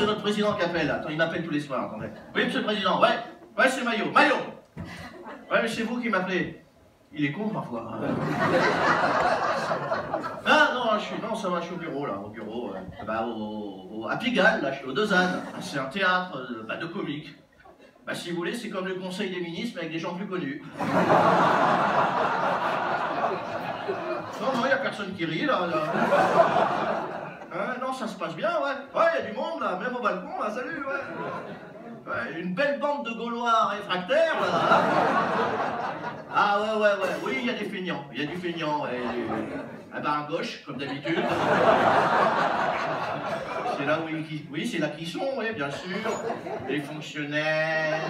C'est notre président qui appelle. Attends, il m'appelle tous les soirs. Attendez. Oui, monsieur le président, ouais. Ouais, c'est Maillot. Maillot Ouais, mais c'est vous qui m'appelez. Il est con parfois. Ah non, je suis, non, ça va, je suis au bureau là, au bureau, euh, bah, au, au- à Pigalle, là, je suis au Ânes. C'est un théâtre euh, bah, de comiques. Bah, si vous voulez, c'est comme le Conseil des ministres, mais avec des gens plus connus. Non, non, il n'y a personne qui rit là. là. Hein, non, ça se passe bien, ouais. Ouais, il y a du monde là, même au balcon, là, salut, ouais. Ouais, une belle bande de Gaulois réfractaires, là. Ah ouais, ouais, ouais, oui, il y a des feignants, il y a du feignant, ouais. Ah bah à gauche, comme d'habitude. C'est là où ils... Oui, c'est là qu'ils sont, oui, bien sûr. Les fonctionnaires,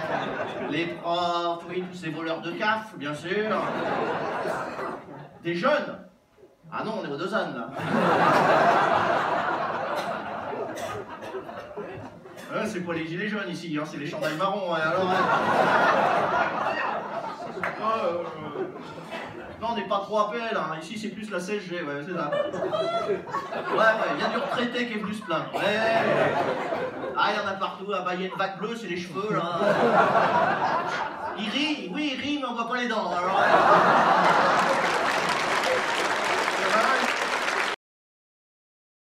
les profs, oui, tous ces voleurs de CAF, bien sûr. Des jeunes Ah non, on est aux deux ânes, là. Ouais, c'est pas les gilets jaunes ici, hein, c'est les chandails marrons. hein, alors, hein. Ah, euh, Non, on n'est pas trop à PL, hein. ici c'est plus la CSG, ouais, c'est ça. Ouais, ouais, il y a du retraité qui est venu se plaindre. Ouais. Ah, il y en a partout, ah bah il y a une vague bleue, c'est les cheveux là. Il rit, oui, il rit, mais on voit pas les dents. Alors, ouais.